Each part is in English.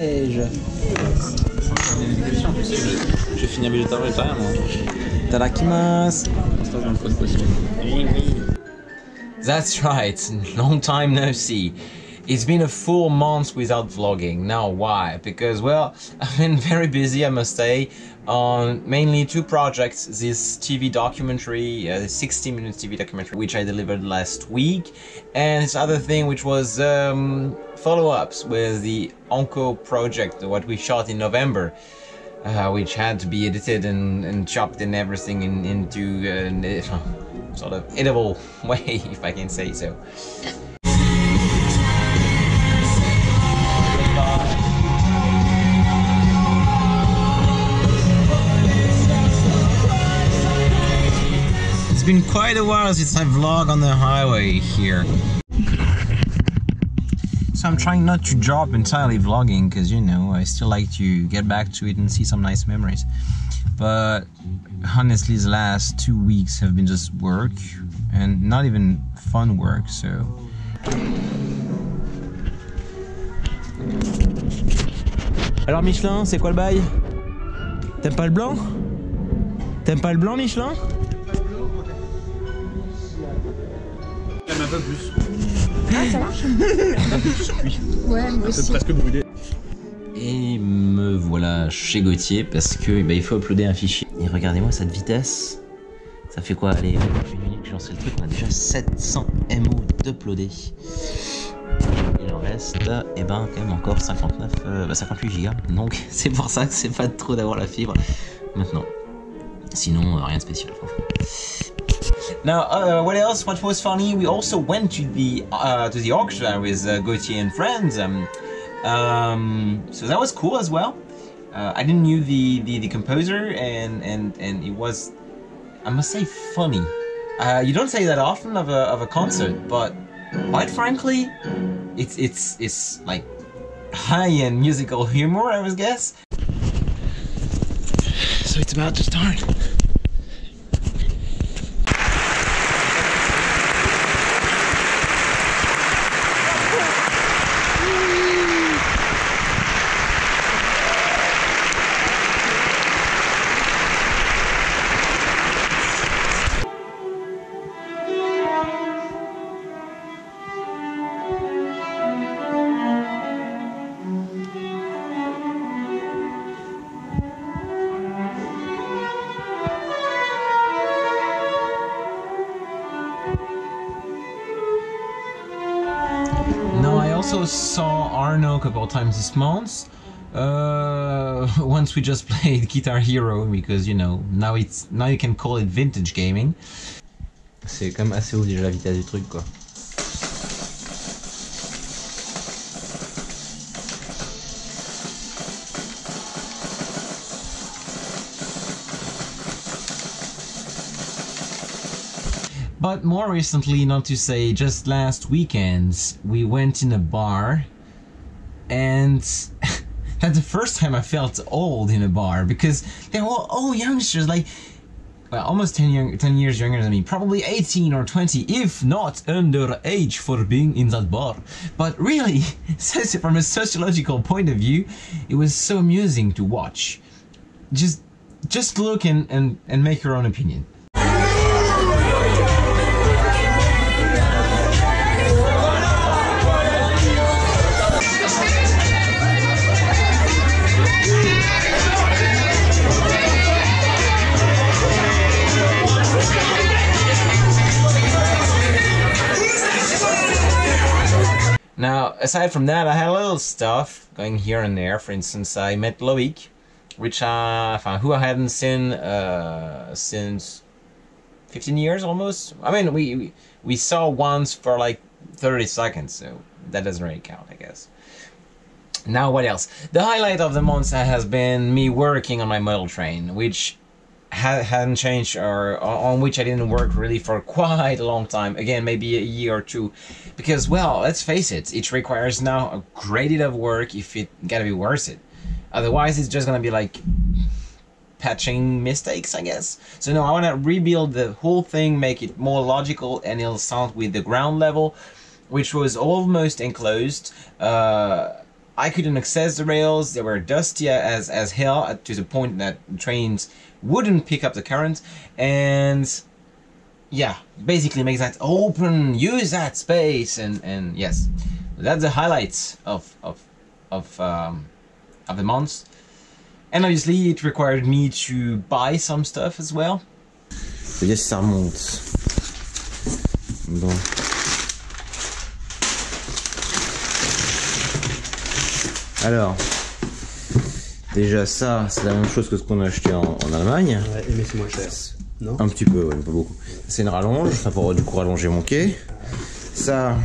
Je... Je vais finir végétarien végétarien moi. Tadakimasu. Instant dans le code possible. That's right, long time no see. It's been a full month without vlogging. Now, why? Because, well, I've been very busy, I must say, on mainly two projects. This TV documentary, uh, 60 minutes TV documentary, which I delivered last week, and this other thing, which was um, follow-ups with the Onco project, what we shot in November. Uh, which had to be edited and, and chopped and everything in, into uh, sort of edible way, if I can say so. Quite a while since I vlog on the highway here. So I'm trying not to drop entirely vlogging because you know I still like to get back to it and see some nice memories. But honestly, the last two weeks have been just work and not even fun work. So. Alors Michelin, c'est quoi le bail T'aimes pas le blanc T'aimes pas le blanc Michelin peu plus. Ah, ça marche cuit. Ouais, moi C'est aussi. presque brûlé. Et me voilà chez Gauthier parce que bah, il faut uploader un fichier. Et regardez-moi cette vitesse. Ça fait quoi? Allez, une minute que j'ai lancé le truc, on a déjà 700 MO d'uploader. Il en reste, et ben quand même encore 59, euh, bah, 58 gigas. Donc c'est pour ça que c'est pas trop d'avoir la fibre maintenant. Sinon, euh, rien de spécial, franchement. Now, uh, what else? What was funny? We also went to the uh, to the auction with uh, Gauthier and friends. Um, um, so that was cool as well. Uh, I didn't knew the, the, the composer, and, and and it was, I must say, funny. Uh, you don't say that often of a of a concert, but quite frankly, it's it's it's like high end musical humor, I would guess. So it's about to start. Also saw Arno a couple times this month. Uh, once we just played Guitar Hero because you know now it's now you can call it vintage gaming. C'est même assez haut déjà la vitesse du truc quoi. But more recently, not to say just last weekend, we went in a bar and that's the first time I felt old in a bar because they were all youngsters, like well, almost 10, young, 10 years younger than me, probably 18 or 20, if not underage for being in that bar. But really, from a sociological point of view, it was so amusing to watch. Just, just look and, and, and make your own opinion. Aside from that, I had a little stuff going here and there. For instance, I met Loic, which I found who I hadn't seen uh, since 15 years almost. I mean, we, we we saw once for like 30 seconds, so that doesn't really count, I guess. Now, what else? The highlight of the month has been me working on my model train, which ha- hadn't changed or on which I didn't work really for quite a long time. Again, maybe a year or two, because well, let's face it, it requires now a great deal of work if it gotta be worth it. Otherwise, it's just gonna be like patching mistakes, I guess. So no, I want to rebuild the whole thing, make it more logical, and it'll sound with the ground level, which was almost enclosed. Uh, I couldn't access the rails. They were dusty as as hell uh, to the point that trains wouldn't pick up the current. And yeah, basically make that open, use that space, and and yes, that's the highlights of of of um, of the month. And obviously, it required me to buy some stuff as well. Yes, ça. Bon. Alors, déjà ça, c'est la même chose que ce qu'on a acheté en, en Allemagne. Ouais, mais c'est moins cher. Non Un petit peu, ouais, mais pas beaucoup. C'est une rallonge, ça pour du coup rallonger mon quai. Ça,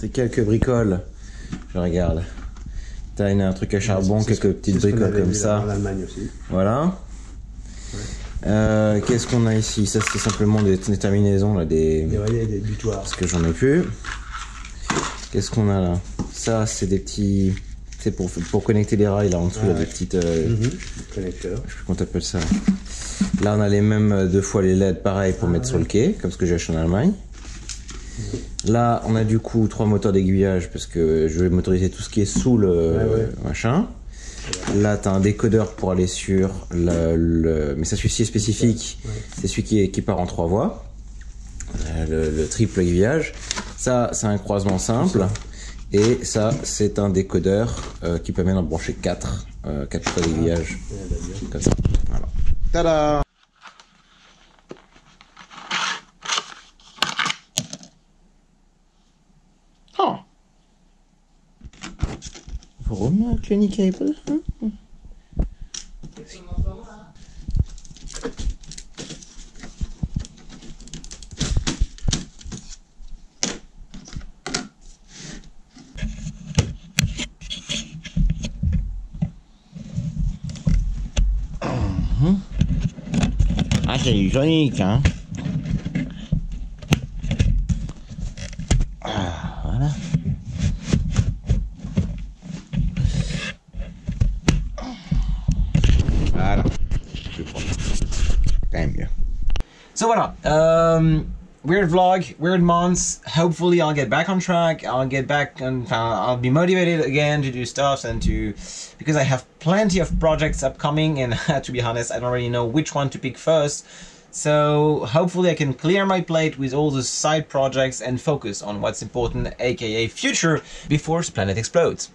c'est quelques bricoles. Je regarde. T'as une- un truc à charbon, ce- quelques petites bricoles comme ça. En Allemagne aussi. Voilà. Euh, Qu'est-ce qu'on a ici? Ça, c'est simplement des, des terminaisons, là, des... Des des butoirs. parce que j'en ai plus. Qu'est-ce qu'on a là? Ça, c'est des petits. C'est pour, pour connecter les rails là en dessous, Ah il y a des ouais. petites. euh, Mhm. Connecteur. Je sais plus comment t'appelles ça. Là, on a les mêmes euh, deux fois les LED, pareil, pour mettre sur le quai, comme ce que j'ai acheté en Allemagne. Là, on a du coup trois moteurs d'aiguillage parce que je vais motoriser tout ce qui est sous le Ouais, ouais. machin. Là, t'as un décodeur pour aller sur le, le- mais ça celui-ci est spécifique. Ouais. C'est celui qui, est- qui part en trois voies. Euh, Le, le triple aiguillage. Ça, c'est un croisement simple. Et ça, c'est un décodeur euh, qui permet d'en brancher quatre, euh, quatre fois d'aiguillage. Comme ça. Voilà. Tada Oh Warum Cable? Hm? Ah, c'est du hein Ah, voilà. Voilà. Même mieux. So voilà. Um, weird vlog, weird months. Hopefully, I'll get back on track. I'll get back and I'll be motivated again to do stuff and to because I have plenty of projects upcoming. And to be honest, I don't really know which one to pick first. So hopefully, I can clear my plate with all the side projects and focus on what's important, aka future, before Planet explodes.